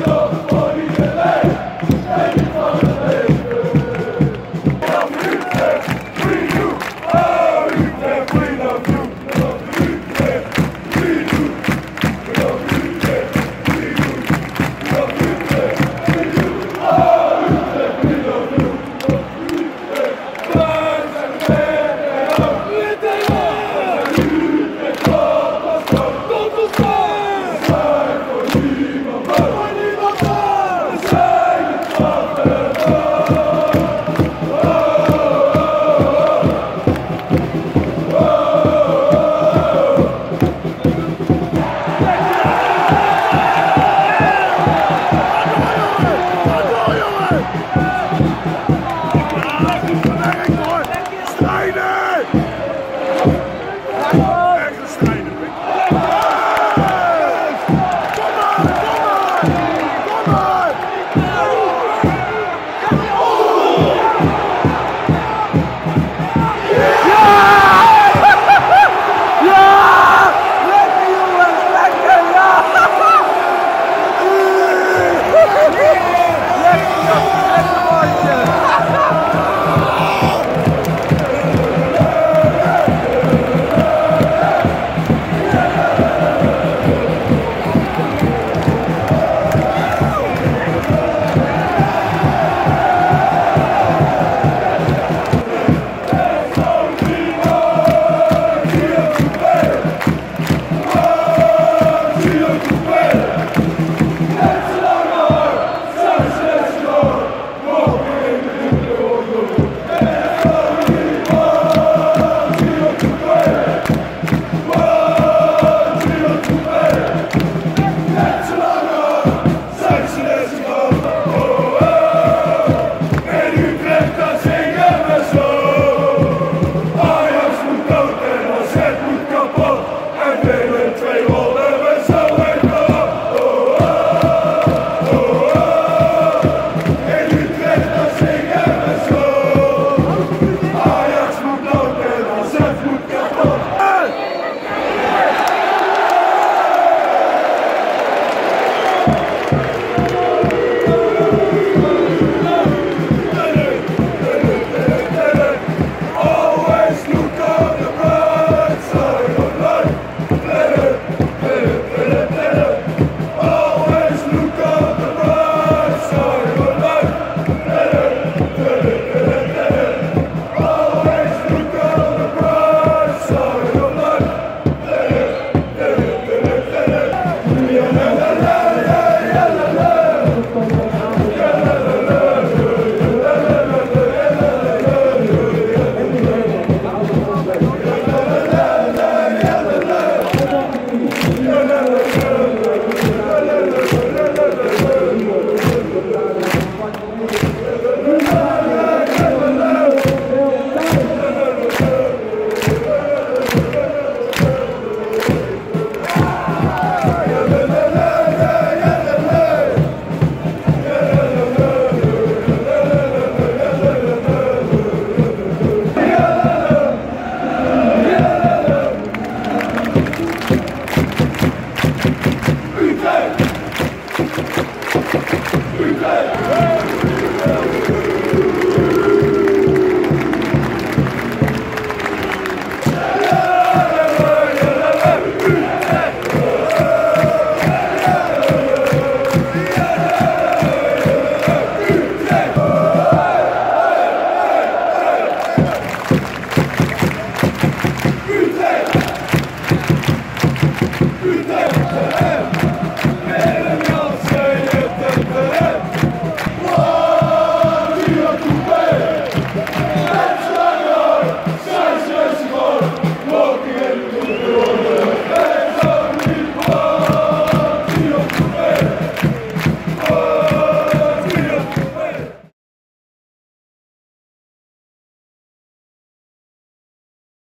go. Sorry.